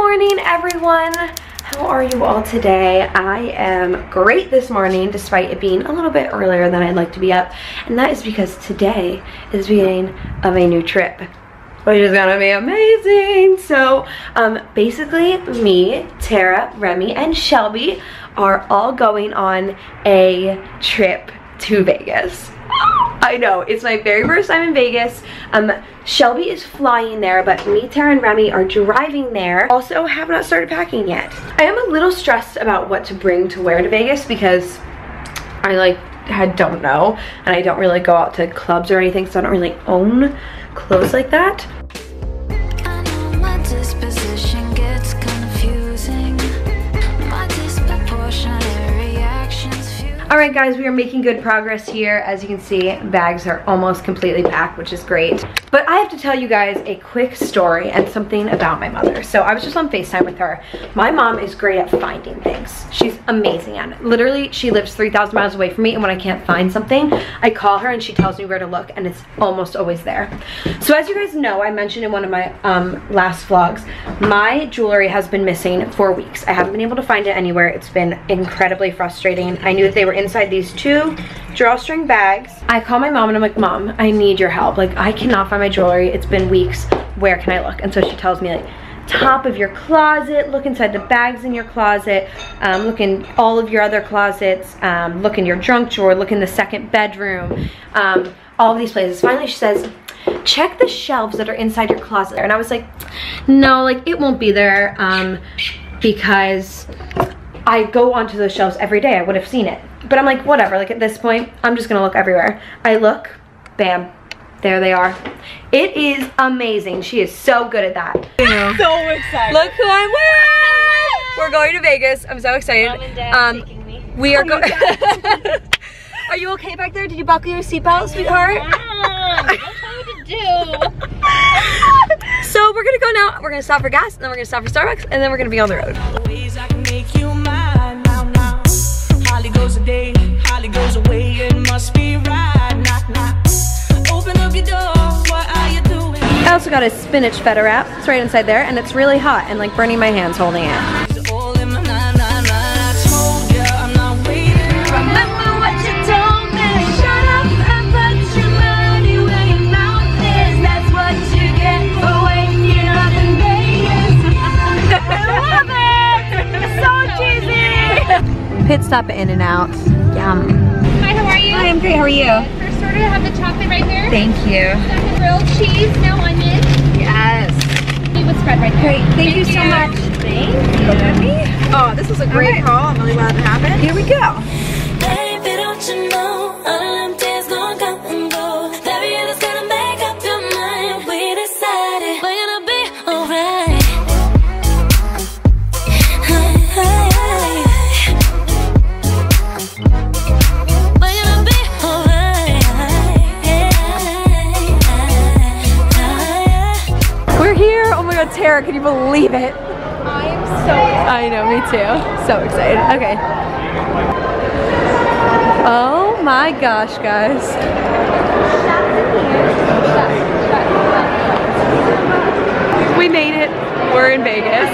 morning, everyone. How are you all today? I am great this morning, despite it being a little bit earlier than I'd like to be up. And that is because today is the beginning of a new trip which is gonna be amazing. So um, basically me, Tara, Remi, and Shelby are all going on a trip to Vegas. I know, it's my very first time in Vegas. Um, Shelby is flying there, but me, Tara, and Remi are driving there. Also, have not started packing yet. I am a little stressed about what to bring to wear to Vegas because I like I don't know and I don't really go out to clubs or anything so I don't really own clothes like that. All right, guys, we are making good progress here. As you can see, bags are almost completely packed, which is great. But have to tell you guys a quick story and something about my mother. So I was just on FaceTime with her. My mom is great at finding things. She's amazing at it. Literally, she lives 3,000 miles away from me, and when I can't find something, I call her and she tells me where to look, and it's almost always there. So as you guys know, I mentioned in one of my um, last vlogs, my jewelry has been missing for weeks. I haven't been able to find it anywhere. It's been incredibly frustrating. I knew that they were inside these two drawstring bags. I call my mom and I'm like, Mom, I need your help. Like, I cannot find my jewelry. It's been weeks. Where can I look? And so she tells me like, top of your closet, look inside the bags in your closet, um, look in all of your other closets, um, look in your junk drawer, look in the second bedroom, um, all of these places. Finally, she says, check the shelves that are inside your closet. And I was like, no, like it won't be there um, because I go onto those shelves every day. I would have seen it. But I'm like, whatever, like at this point, I'm just gonna look everywhere. I look, bam, there they are. It is amazing. She is so good at that. I'm So excited. Look who I'm with. We're going to Vegas. I'm so excited. Mom and Dad Um, me. we are going. are you okay back there? Did you buckle your seatbelt, sweetheart? Mom, don't tell me what to do. So we're gonna go now. We're gonna stop for gas, and then we're gonna stop for Starbucks, and then we're gonna be on the road. I also got a spinach feta wrap. It's right inside there, and it's really hot and like burning my hands holding it. It's all in my mind, mind, mind. I told ya I'm not waiting. Remember what you told me. Shut up and put your money where your mouth is. That's what you get for when you're up in Vegas. I love it. So cheesy. Pit stop at In and Out. Yum. Hi, how are you? Hi, I'm great. How are you? First order, I have the chocolate right there. Thank you. Second grilled cheese, no onion. Yes. Leave with spread right there. Great. Thank, you so much. Thank you. Oh, this was a great call. I'm really glad it happened. Here we go. Too. So excited. Okay. Oh my gosh, guys. We made it. We're in Vegas.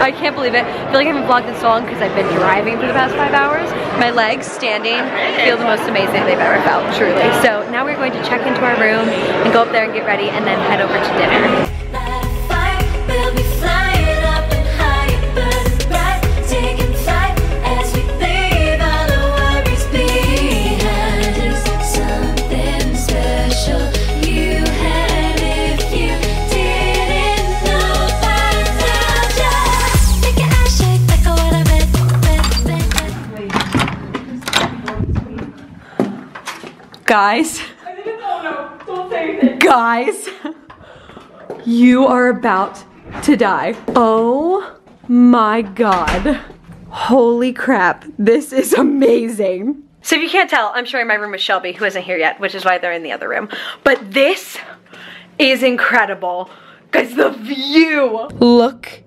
I can't believe it. I feel like I haven't vlogged this long because I've been driving for the past five hours. My legs standing feel the most amazing they've ever felt, truly. So now we're going to check into our room and go up there and get ready and then head over to dinner. Guys. Guys. You are about to die. Oh my god. Holy crap. This is amazing. So if you can't tell, I'm sharing my room with Shelby, who isn't here yet, which is why they're in the other room. But this is incredible. Guys, the view. Look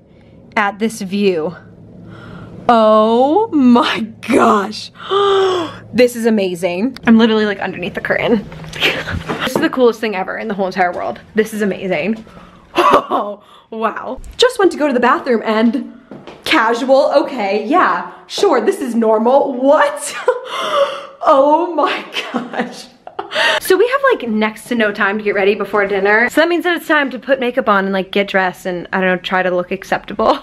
at this view. Oh my gosh. this is amazing. I'm literally like underneath the curtain. this is the coolest thing ever in the whole entire world. This is amazing. Oh, wow. Just went to go to the bathroom and casual, okay, yeah, sure, this is normal. What? oh my gosh. So we have like next to no time to get ready before dinner. So that means that it's time to put makeup on and like get dressed and I don't know, try to look acceptable.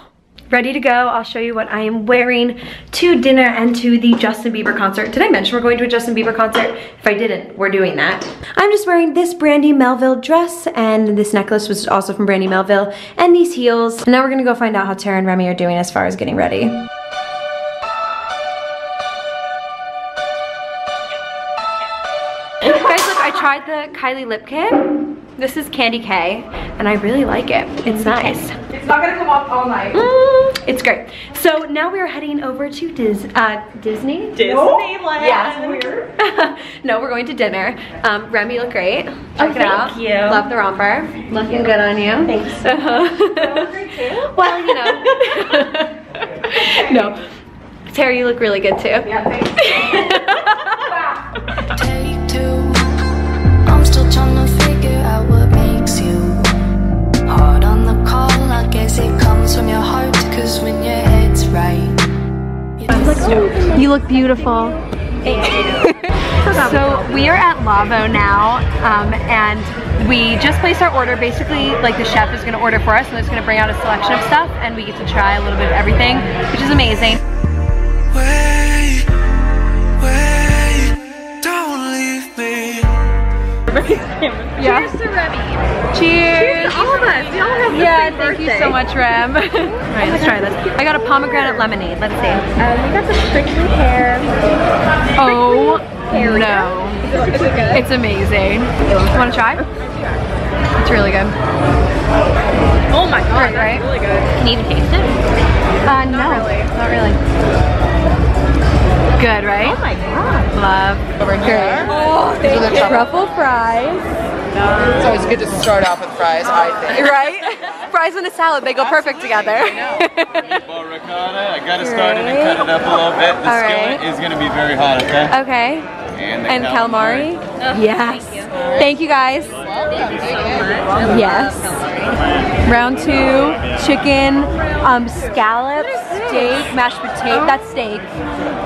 Ready to go, I'll show you what I am wearing to dinner and to the Justin Bieber concert. Did I mention we're going to a Justin Bieber concert? If I didn't, we're doing that. I'm just wearing this Brandy Melville dress and this necklace was also from Brandy Melville and these heels. And now we're gonna go find out how Tara and Remi are doing as far as getting ready. Guys, look, I tried the Kylie lip kit. This is Candy K, and I really like it. It's nice. It's not gonna come off all night. Mm, it's great. So now we are heading over to Dis uh, Disney. Disneyland. Yeah. Weird. no, we're going to dinner. Um, Remi look great. Check it out. thank you. Love the romper. Looking good on you. Thanks. well, you know. no. Tara, you look really good too. Yeah, thanks. Heart, cause when your head's right. you You look beautiful. so we are at Lavo now, um, and we just placed our order. Basically, like the chef is gonna order for us, and it's gonna bring out a selection of stuff, and we get to try a little bit of everything, which is amazing. Yeah. Cheers to Remi. Cheers. all of us. We all have the Yeah, same thank you so much, Rem. All right, let's try this. I got a pomegranate lemonade. Let's see. Um, we got the prickly pear. Oh Pear. no, Is it good? it's amazing. Want to try? It's really good. oh my god, Right, right? really good. Can you even taste it? Uh, no, really. not really. Good, right? Oh my god. Love. Over here. Oh, These are the truffle. Truffle fries. It's always good to start off with fries, I think. Right? fries and a salad, they go perfect together. Meatball ricotta. I got to start it and cut it up a little bit. The All skillet right. is going to be very hot, okay? okay. And the And calamari? Yes. Thank you guys. Yes. Round two, chicken, um, scallops, steak, mashed potato. That's steak.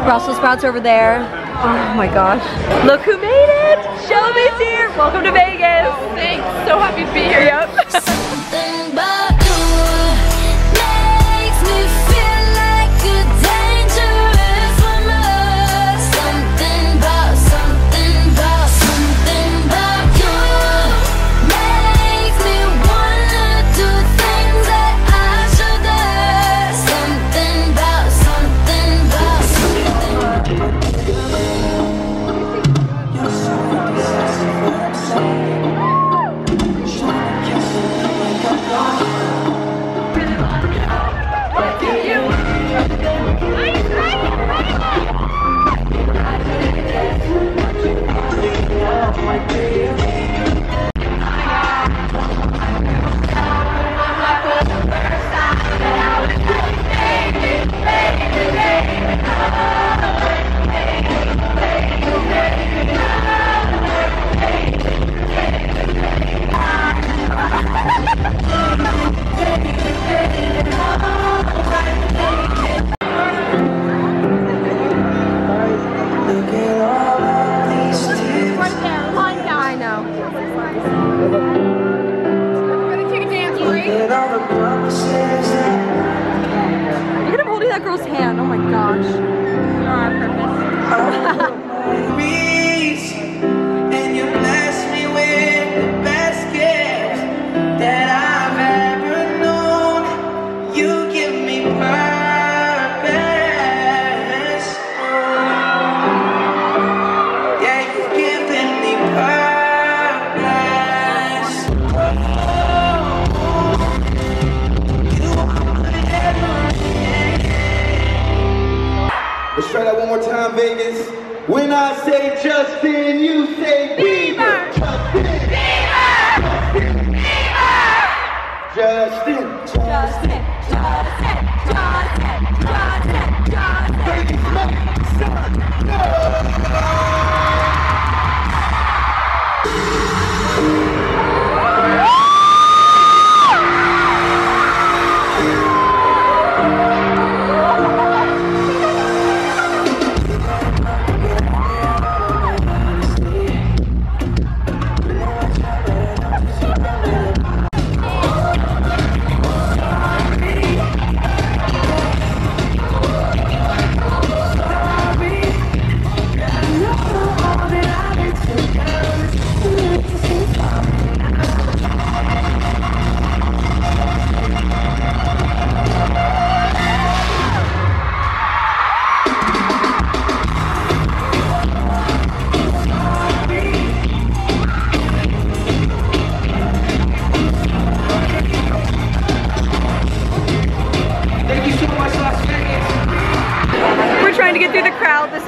Brussels sprouts over there. Oh my gosh. Look who made it! Shelby's here! Welcome to Vegas! Thanks. So happy to be here. Yep. Look at him holding that girl's hand. Oh my gosh. Reach, When I say Justin, you say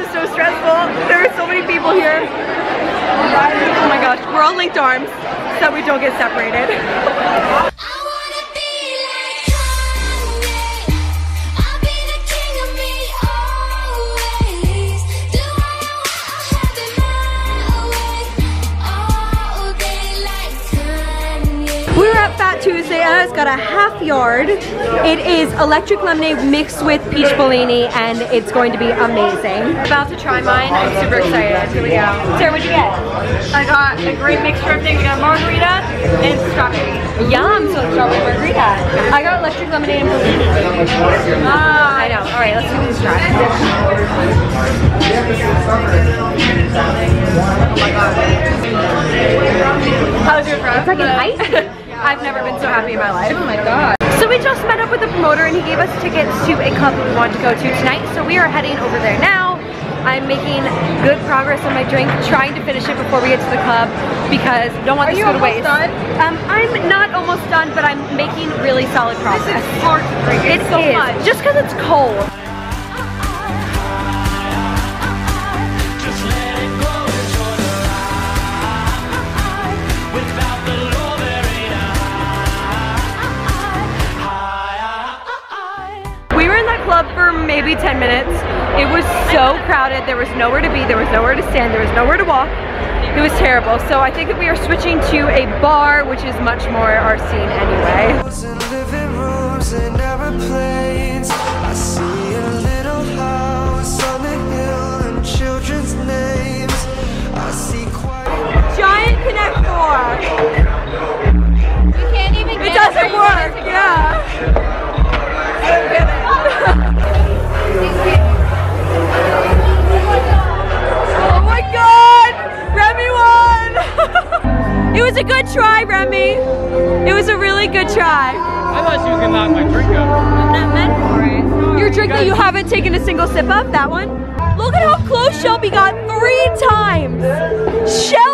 is so stressful. There are so many people here. Oh my gosh, we're all linked arms so we don't get separated. We were at Fat Tuesday. Anna's got a half yard. It is electric lemonade mixed with peach Bellini, and it's going to be amazing. About to try mine. I'm super excited. Here we go. Sarah, what'd you get? I got a great mixture of things. We got margarita and strawberry. Yum! So strawberry margarita. I got electric lemonade and Bellini. Ah, I know. All right, let's give this try. How's your friend? It's like an ice. I've never been so happy in my life. Oh my god. So we just met up with the promoter and he gave us tickets to a club we want to go to tonight. So we are heading over there now. I'm making good progress on my drink, trying to finish it before we get to the club because don't want Are this to go to almost waste. done? Um, I'm not almost done, but I'm making really solid progress. This is hard to drink. It It's so is, much. Just because it's cold. Crowded. There was nowhere to be. There was nowhere to stand. There was nowhere to walk. It was terrible. So I think that we are switching to a bar, which is much more our scene anyway. Was a good try, Remi. It was a really good try. I thought she was gonna knock my drink over. I'm not meant for it. Your drink that you haven't taken a single sip of, that one? Look at how close Shelby got three times! Shelby!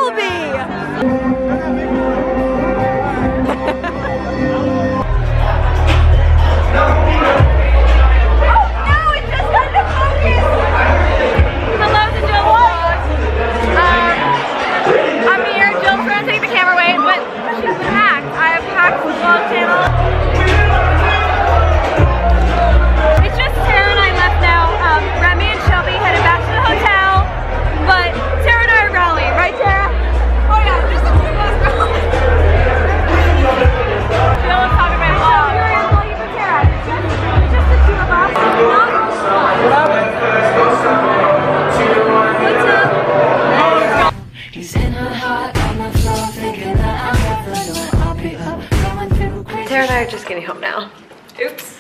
Tara and I are just getting home now. Oops.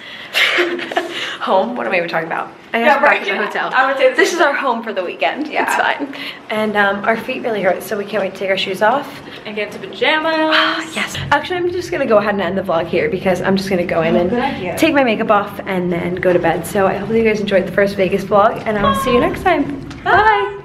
home? What am I even talking about? I Yeah, right, back to the hotel. I would say this is our home for the weekend. Yeah. It's fine. And um, our feet really hurt, so we can't wait to take our shoes off. And get into pajamas. Yes. Actually, I'm just gonna go ahead and end the vlog here because I'm just gonna go in and take my makeup off and then go to bed. So I hope that you guys enjoyed the first Vegas vlog, and I'll see you next time. Bye.